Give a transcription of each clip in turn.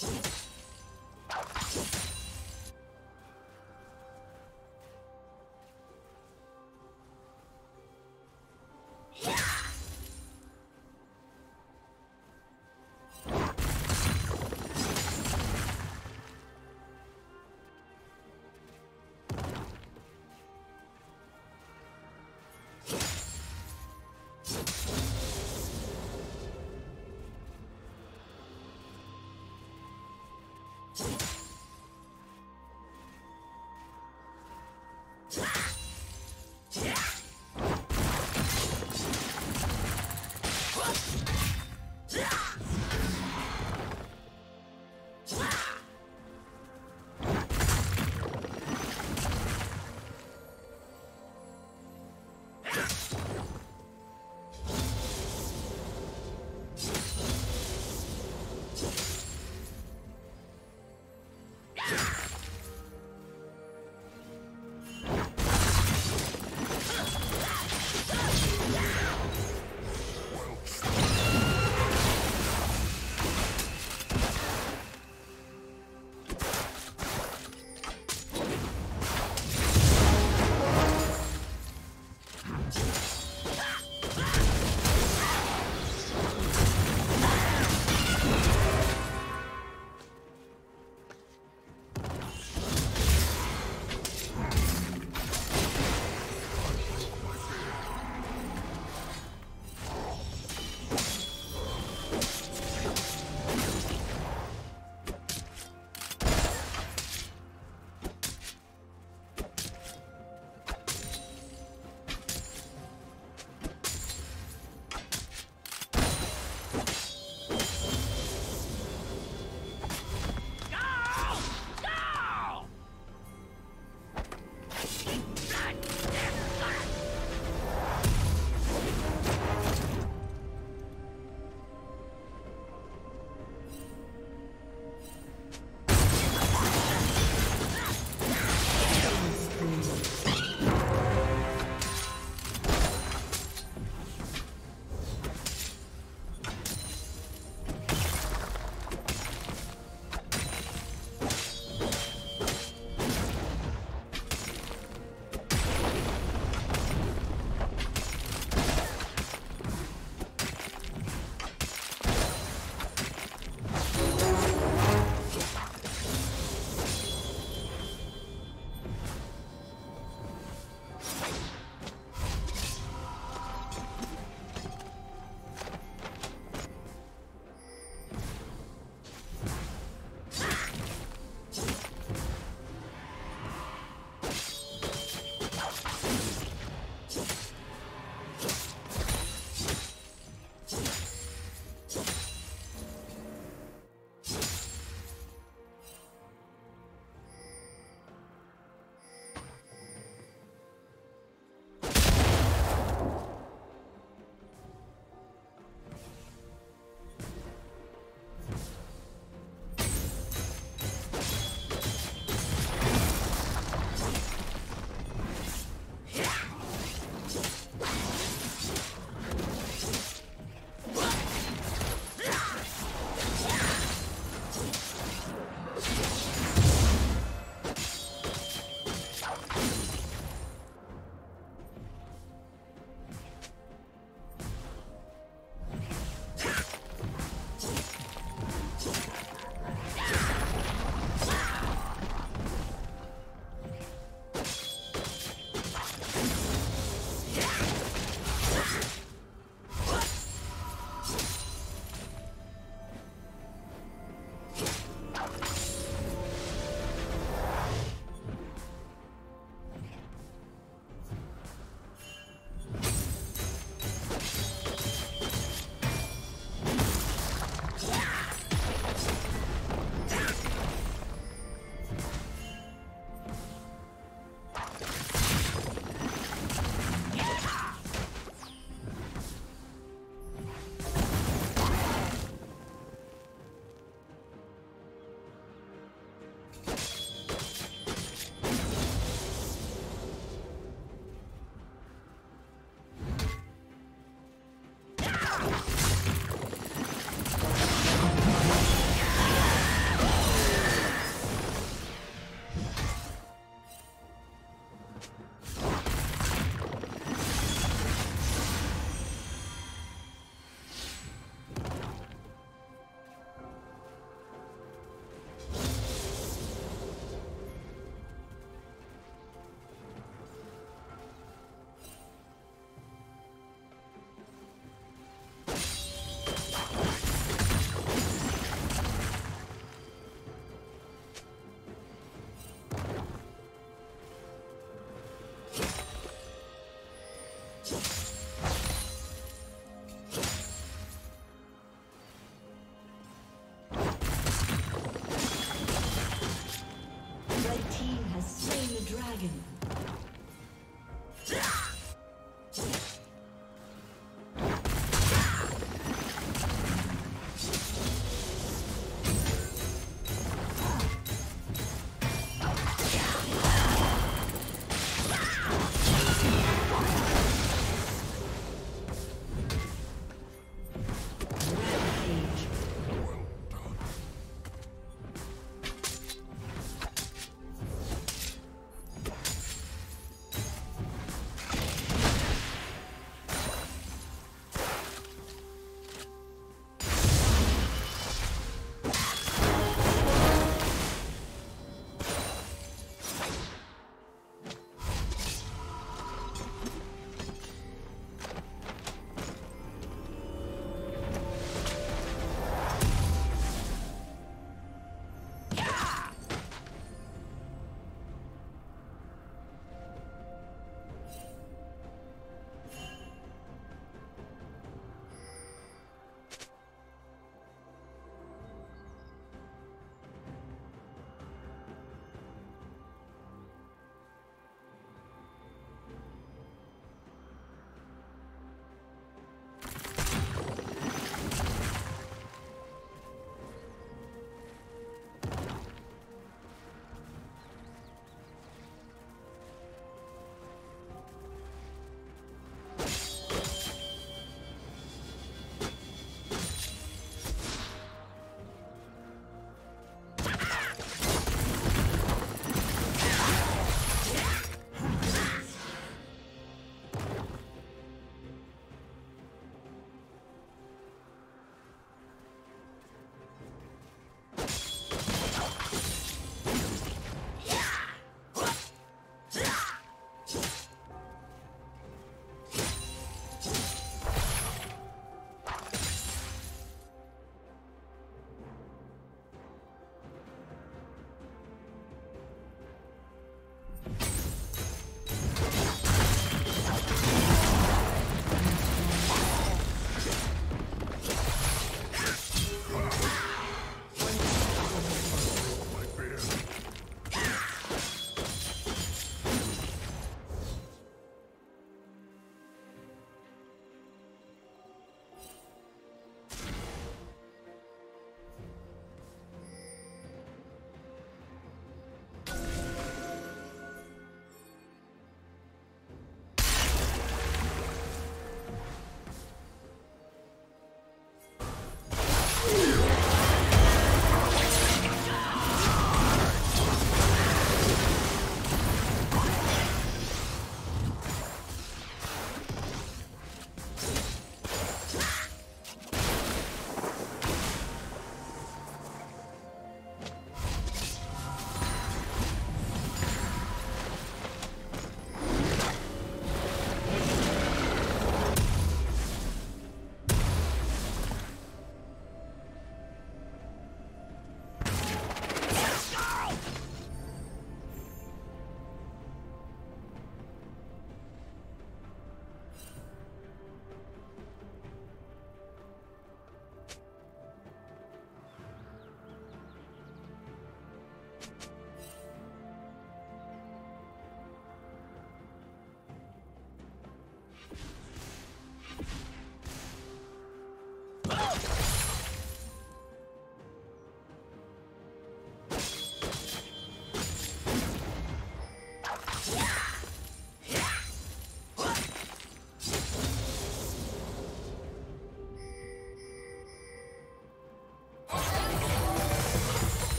Yeah.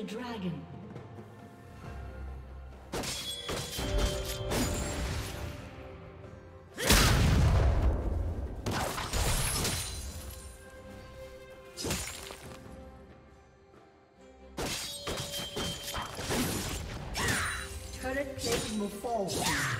The dragon. Turret plate will fall.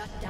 Shut down.